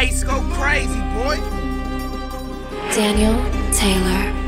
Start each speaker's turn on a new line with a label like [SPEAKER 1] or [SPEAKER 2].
[SPEAKER 1] Ace go crazy, boy.
[SPEAKER 2] Daniel Taylor.